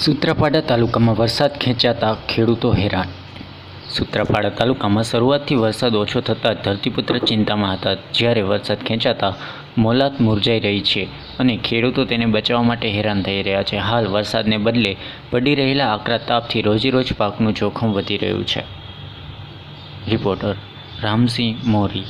સૂત્રાપાડા તાલુકામાં વરસાદ ખેંચાતા ખેડૂતો હેરાન. સૂત્રાપાડા તાલુકામાં શરૂઆતથી વરસાદ ઓછો થતાં ધરતીપુત્ર ચિંતામાં હતા. જ્યારે વરસાદ ખેંચાતા મોલાત મુરઝાઈ રહી છે અને ખેડૂતો તેને બચાવવા માટે હેરાન થઈ રહ્યા છે. હાલ વરસાદને બદલે પડી રહેલા આકરા તાપથી રોજીરોજ પાકનું જોખમ વધી રહ્યું છે. રિપોર્ટર રામસિંહ મોરી.